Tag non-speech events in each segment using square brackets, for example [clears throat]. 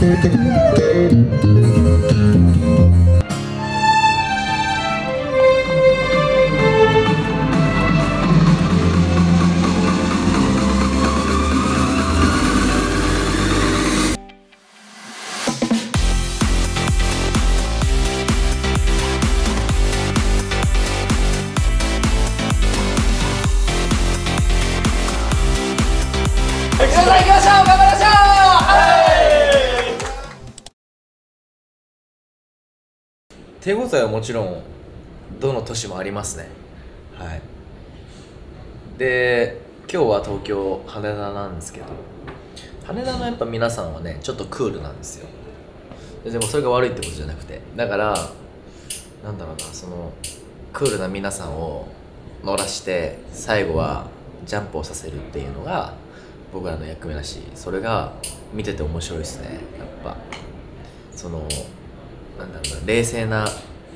行きましょう手応えはもちろんどの都市もありますね。はい。で今日は東京羽田なんですけど羽田のやっぱ皆さんはねちょっとクールなんですよ。ででもそれが悪いってことじゃなくてだからなんだろうなそのクールな皆さんを乗らして最後はジャンプをさせるっていうのが僕らの役目だしそれが見てて面白いですね。やっぱそのなんだろうな冷静な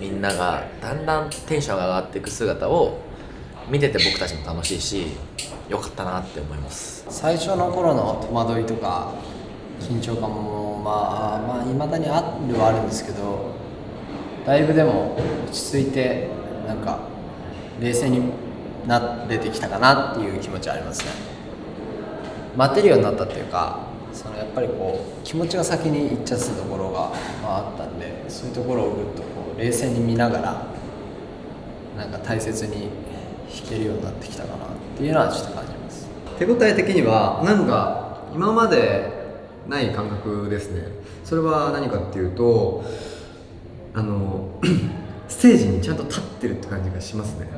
みんながだんだんテンションが上がっていく姿を見てて僕たちも楽しいしよかったなって思います。最初の頃の戸惑いとか緊張感もまあまあいまだにあるはあるんですけどだいぶでも落ち着いてなんか冷静になれてきたかなっていう気持ちはありますね。待てるようになったっていうかそのやっぱりこう気持ちが先に行っちゃってたところが、まあ、あったんでそういうところをぐっとこう冷静に見ながらなんか大切に弾けるようになってきたかなっていうのはちょっと感じます。手応え的にはなんか今までない感覚ですね。それは何かっていうとあの [clears throat] ステージにちゃんと立ってるって感じがしますね。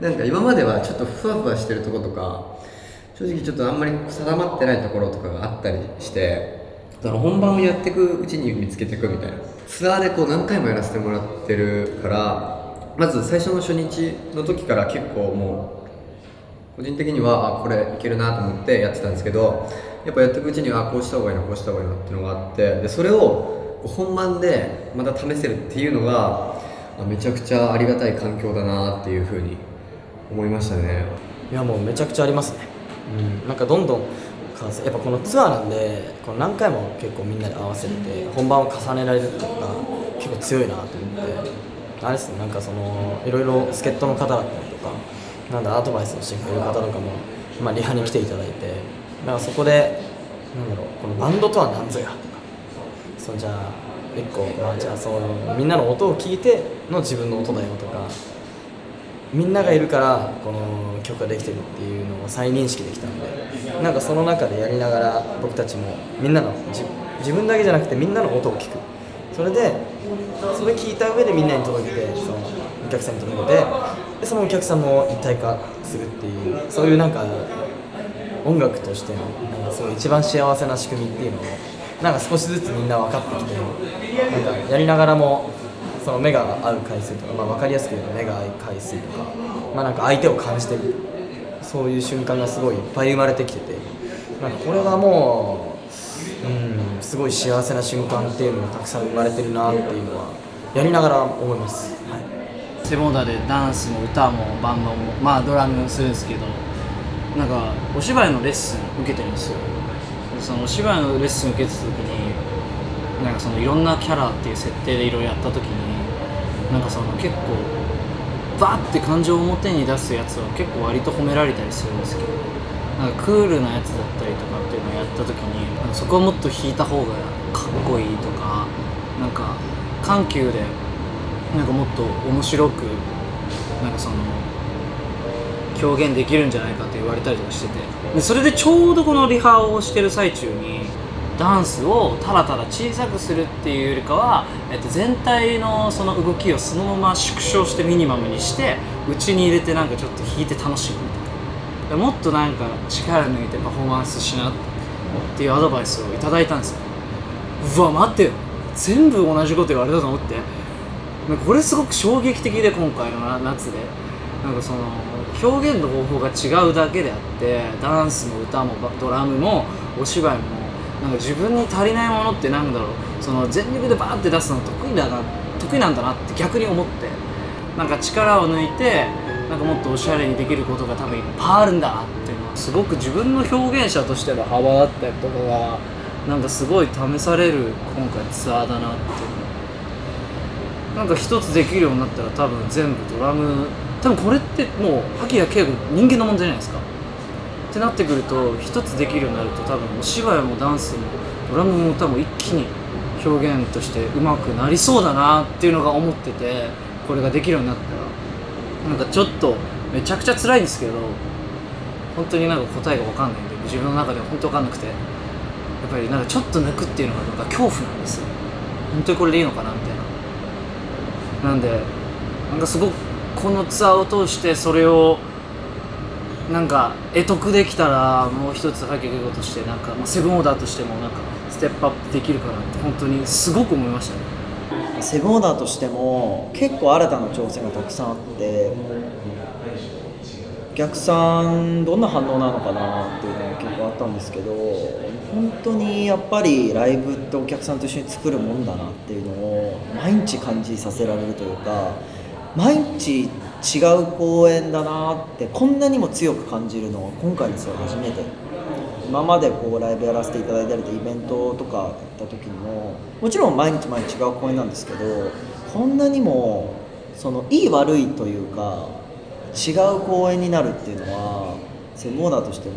なんか今まではちょっとふわふわしてるとことか正直ちょっとあんまり定まってないところとかがあったりしてだから本番をやっていくうちに見つけていくみたいな。ツアーでこう何回もやらせてもらってるからまず最初の初日の時から結構もう個人的にはあこれいけるなと思ってやってたんですけどやっぱやっていくうちにあこうした方がいいなこうした方がいいなっていうのがあってでそれを本番でまた試せるっていうのがめちゃくちゃありがたい環境だなっていうふうに思いましたね。いやもうめちゃくちゃありますね、うん、なんかどんどん完成。やっぱこのツアーなんでこの何回も結構みんなで合わせれて本番を重ねられるっていうのが結構強いなと思って。あれですね。なんかそのいろいろ助っ人の方だったりとかなんだアドバイスをしてくれる方とかも、まあ、リハに来ていただいてなんかそこでなんだろうこのバンドとは何ぞやとかそうじゃあ一個、まあ、じゃあそうみんなの音を聞いての自分の音だよとかみんながいるからこの曲ができてるっていうのを再認識できたのでなんかその中でやりながら僕たちもみんなの自分だけじゃなくてみんなの音を聞く。それでそれ聞いた上でみんなに届けてそのお客さんに届けてでそのお客さんも一体化するっていうそういうなんか音楽としてのなんかすごい一番幸せな仕組みっていうのをなんか少しずつみんな分かってきてなんかやりながらもその目が合う回数とか、まあ、分かりやすく言うと目が合う回数とか,、まあ、なんか相手を感じてる。そういう瞬間がすごいいっぱい生まれてきてて。なんかこれはもう、うん、すごい幸せな瞬間っていうのがたくさん生まれてるなっていうのはやりながら思います。はい。セボーダでダンスも歌もバンドもまあドラムするんですけどなんかお芝居のレッスン受けてるんですよ。そのお芝居のレッスン受けてた時になんかそのいろんなキャラっていう設定でいろいろやった時になんかその結構バーって感情を表に出すやつは結構割と褒められたりするんですけどなんかクールなやつだったりとかっていうのをやった時になんかそこはもっと弾いた方がかっこいいとかなんか緩急でなんかもっと面白くなんかその表現できるんじゃないかって言われたりとかしててでそれでちょうどこのリハをしてる最中にダンスをただただ小さくするっていうよりかは、えっと、全体のその動きをそのまま縮小してミニマムにして内に入れてなんかちょっと弾いて楽しむみたいな。もっとなんか力抜いてパフォーマンスしなっていうアドバイスをいただいたんですよ。うわ待ってよ。全部同じこと言われたと思って。これすごく衝撃的で今回の夏で。なんかその表現の方法が違うだけであってダンスも歌もドラムもお芝居もなんか自分に足りないものってなんだろう？その全力でバーって出すの得意だな得意なんだなって逆に思ってなんか力を抜いてなんかもっとおしゃれにできることが多分いっぱいあるんだなっていうのはすごく自分の表現者としての幅だったりとかがなんかすごい試される今回ツアーだなっていうなんか一つできるようになったら多分全部ドラム多分これってもう萩谷圭吾人間の問題じゃないですか。ってなってくると一つできるようになると多分お芝居もダンスもドラムも多分一気に表現として上手くなりそうだなっていうのが思っててこれができるようになった。らなんかちょっとめちゃくちゃ辛いんですけど本当になんか答えが分かんないんで自分の中では本当分かんなくてやっぱりなんかちょっと抜くっていうのがなんか恐怖なんですよ。本当にこれでいいのかなみたいな。なんでなんかすごくこのツアーを通してそれをなんか得得できたらもう一つハケゲゴとしてなんか、まあ、セブンオーダーとしてもなんかステップアップできるかなって本当にすごく思いましたね。セブンオーダーとしても結構新たな挑戦がたくさんあってお客さんどんな反応なのかなっていうのが結構あったんですけど本当にやっぱりライブってお客さんと一緒に作るもんだなっていうのを毎日感じさせられるというか毎日違う公演だなってこんなにも強く感じるのは今回ですよ初めて。今までこうライブやらせていただいたりとイベントとかやった時にももちろん毎日毎日違う公演なんですけどこんなにもそのいい悪いというか違う公演になるっていうのはセモーダーとしても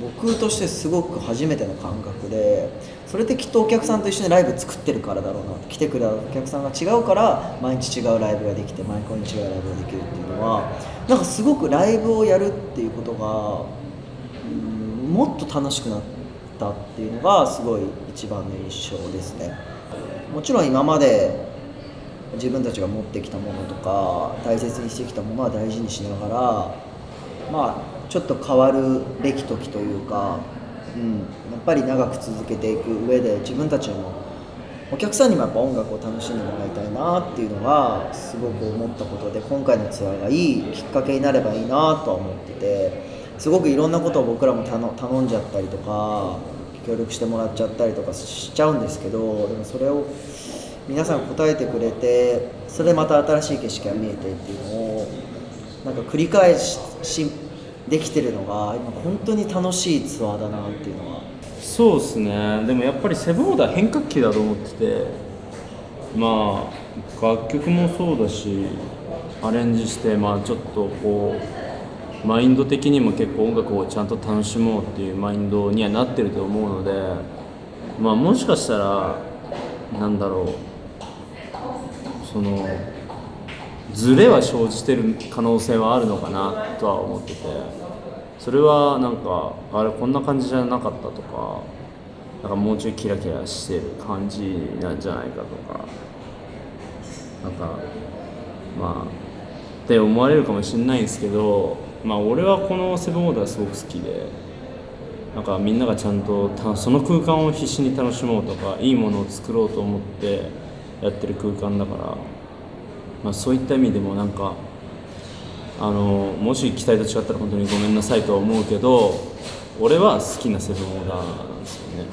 僕としてすごく初めての感覚でそれってきっとお客さんと一緒にライブ作ってるからだろうな来てくれたお客さんが違うから毎日違うライブができて毎公演違うライブができるっていうのはなんかすごくライブをやるっていうことがうんもっと楽しくなったっていうのがすごい一番の印象ですね。もちろん今まで自分たちが持ってきたものとか大切にしてきたものは大事にしながらまあちょっと変わるべき時というか、うん、やっぱり長く続けていく上で自分たちもお客さんにもやっぱ音楽を楽しんでもらいたいなっていうのがすごく思ったことで今回のツアーがいいきっかけになればいいなとは思っててすごくいろんなことを僕らも頼んじゃったりとか協力してもらっちゃったりとかしちゃうんですけどでもそれを皆さん答えてくれてそれでまた新しい景色が見えてっていうのをなんか繰り返しできてるのが今本当に楽しいツアーだなっていうのは。そうですね。でもやっぱりセブンオーダー変化球だと思ってて。まあ楽曲もそうだしアレンジしてまあちょっとこうマインド的にも結構音楽をちゃんと楽しもうっていうマインドにはなってると思うのでまあもしかしたらなんだろう。そのズレは生じてる可能性はあるのかなとは思ってて。それはなんかあれこんな感じじゃなかったとかなんかもうちょいキラキラしてる感じなんじゃないかとかなんかまあって思われるかもしれないんですけどまあ俺はこのセブンオーダーすごく好きでなんかみんながちゃんとその空間を必死に楽しもうとかいいものを作ろうと思ってやってる空間だから、まあ、そういった意味でもなんかあのもし期待と違ったら本当にごめんなさいとは思うけど俺は好きなセブンオーダーなんですよね。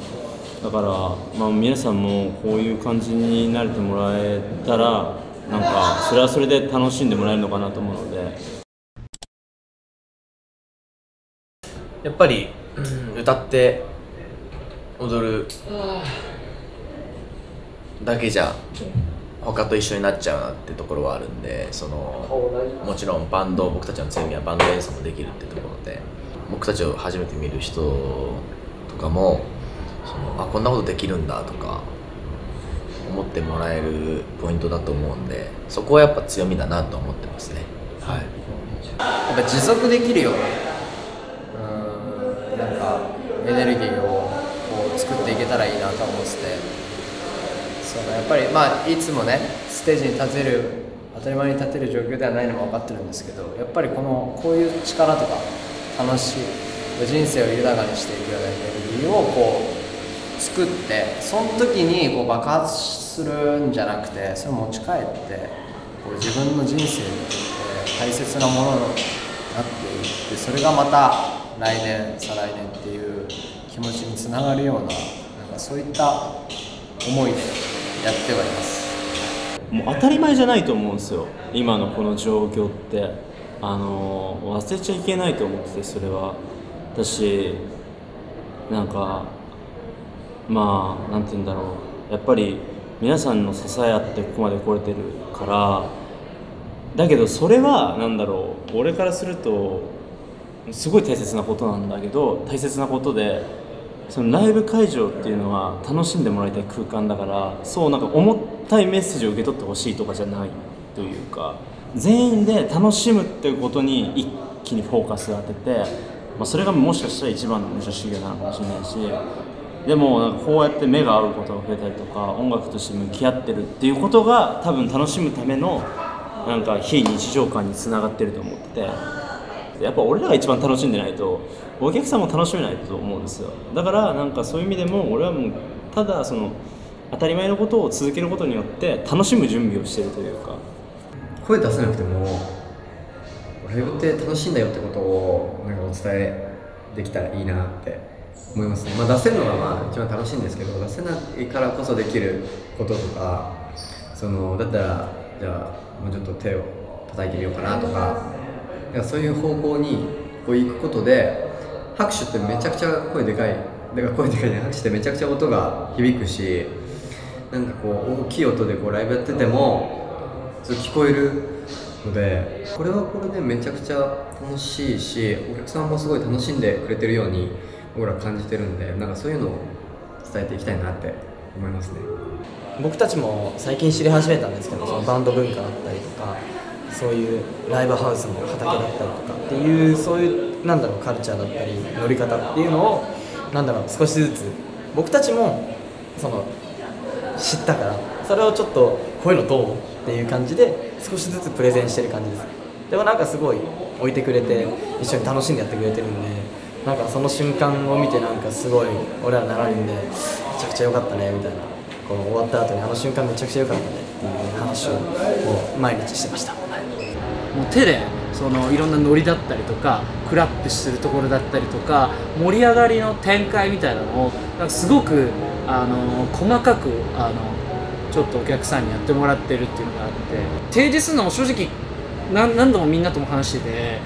だから、まあ、皆さんもこういう感じに慣れてもらえたらなんかそれはそれで楽しんでもらえるのかなと思うので。やっぱり、歌って踊るだけじゃ他と一緒になっちゃうなってところはあるんでそのもちろんバンド僕たちの強みはバンド演奏もできるってところで僕たちを初めて見る人とかもそのあこんなことできるんだとか思ってもらえるポイントだと思うんでそこはやっぱ強みだなと思ってますね。はい。やっぱ持続できるようなうんなんかエネルギーをこう作っていけたらいいなと思ってて。そのやっぱりまあいつもねステージに立てる当たり前に立てる状況ではないのも分かってるんですけどやっぱりこのこういう力とか楽しい人生を豊かにしていくようなエネルギーをこう作ってその時にこう爆発するんじゃなくてそれを持ち帰ってこう自分の人生にとって大切なものになっていってそれがまた来年再来年っていう気持ちにつながるようななんかそういった思いでやってはいます。もう当たり前じゃないと思うんですよ。今のこの状況って。あの忘れちゃいけないと思っててそれは。私なんかまあなんて言うんだろう。やっぱり皆さんの支え合ってここまで来れてるから。だけどそれはなんだろう。俺からするとすごい大切なことなんだけど大切なことでそのライブ会場っていうのは楽しんでもらいたい空間だからそうなんか重たいメッセージを受け取ってほしいとかじゃないというか全員で楽しむっていうことに一気にフォーカスを当てて、まあ、それがもしかしたら一番の武者修行なのかもしれないしでもなんかこうやって目が合うことが増えたりとか音楽として向き合ってるっていうことが多分楽しむためのなんか非日常感につながってると思っててやっぱ俺らが一番楽しんでないとお客さんも楽しめないと思うんですよ。だからなんかそういう意味でも俺はもうただその当たり前のことを続けることによって楽しむ準備をしてるというか。声出せなくてもライブって楽しいんだよってことをなんかお伝えできたらいいなって思いますね、まあ、出せるのがまあ一番楽しいんですけど出せないからこそできることとかそのだったらじゃあもうちょっと手を叩いてみようかなとかなんかそういう方向にこう行くことで拍手ってめちゃくちゃ声でかい。だから声でかいね拍手ってめちゃくちゃ音が響くしなんかこう大きい音でこうライブやってても聞こえるのでこれはこれでめちゃくちゃ楽しいしお客さんもすごい楽しんでくれてるように僕ら感じてるんでなんかそういうのを伝えていきたいなって思いますね。僕たちも最近知り始めたんですけどそのバンド文化だったりとかそういうライブハウスの畑だったりとかっていうそういうなんだろうカルチャーだったり乗り方っていうのをなんだろう少しずつ僕たちもその知ったからそれをちょっとこういうのどうっていう感じで少しずつプレゼンしてる感じです。でもなんかすごい置いてくれて一緒に楽しんでやってくれてるんでなんかその瞬間を見てなんかすごい俺ら7人でめちゃくちゃ良かったねみたいなこの終わった後にあの瞬間めちゃくちゃ良かったねっていう話を毎日してました、もう手でそのいろんなノリだったりとかクラップするところだったりとか盛り上がりの展開みたいなのをなんかすごくあの細かくあのちょっとお客さんにやってもらってるっていうのがあって提示するのも正直何何度もみんなとも話してて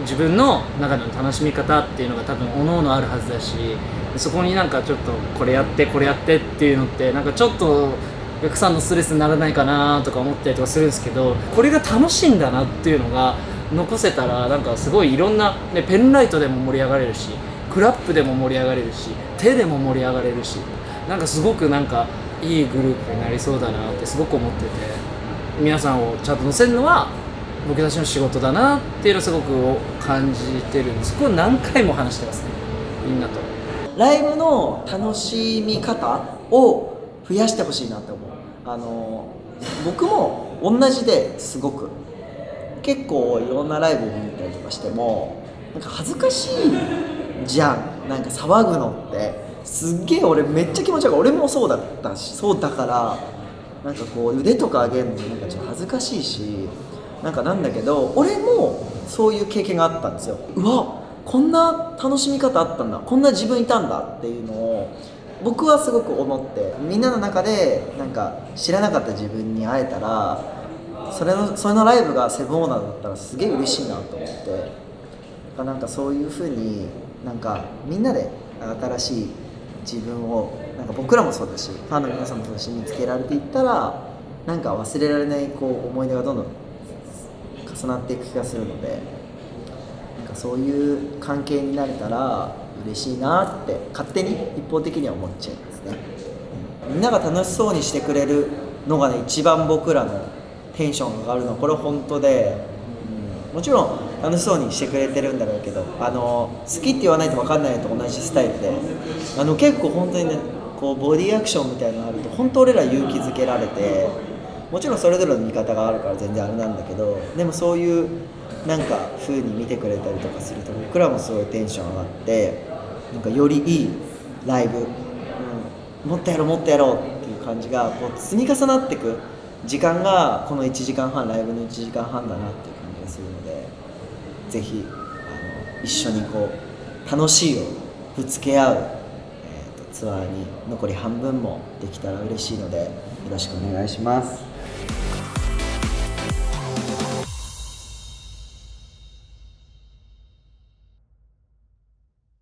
自分の中での楽しみ方っていうのが多分各々あるはずだしそこになんかちょっとこれやってこれやってっていうのってなんかちょっとお客さんのストレスにならないかなとか思ったりとかするんですけどこれが楽しいんだなっていうのが残せたらなんかすごいいろんな、ね、ペンライトでも盛り上がれるしクラップでも盛り上がれるし手でも盛り上がれるしなんかすごくなんかいいグループになりそうだなってすごく思ってて皆さんをちゃんと乗せるのは僕たちの仕事だなっていうのをすごく感じてるんですこれ何回も話してますねみんなと。ライブの楽しみ方を増やしてほしいなって思う。あの僕も同じですごく。結構いろんなライブを見に行ったりとかしてもなんか恥ずかしいじゃん。なんか騒ぐのって。すっげえ俺めっちゃ気持ち悪い。俺もそうだったしそうだからなんかこう腕とか上げるのなんかちょっと恥ずかしいしなんかなんだけど俺もそういう経験があったんですよ。うわこんな楽しみ方あったんだ。こんな自分いたんだっていうのを僕はすごく思ってみんなの中でなんか知らなかった自分に会えたらそれのそれのライブがセブンオーナーだったらすげえ嬉しいなと思ってなんかそういうふうになんかみんなで新しい自分をなんか僕らもそうだしファンの皆さんもそうだし見つけられていったらなんか忘れられないこう思い出がどんどん重なっていく気がするのでなんかそういう関係になれたら嬉しいなって勝手に一方的には思っちゃいますね、うん。みんなが楽しそうにしてくれるのがね一番僕らのテンションが上がるの。はこれ本当で、うん。もちろん楽しそうにしてくれてるんだろうけどあの好きって言わないと分かんないのと同じスタイルであの結構本当にねこうボディアクションみたいなのがあると本当俺ら勇気づけられてもちろんそれぞれの見方があるから全然あれなんだけどでもそういうなんか風に見てくれたりとかすると僕らもすごいテンション上がってなんかよりいいライブ、うん、もっとやろうもっとやろうっていう感じがこう積み重なっていく時間がこの1時間半ライブの1時間半だなっていう感じがするのでぜひあの一緒にこう楽しいようにぶつけ合う、えーとツアーに残り半分もできたら嬉しいのでよろしくお願いします。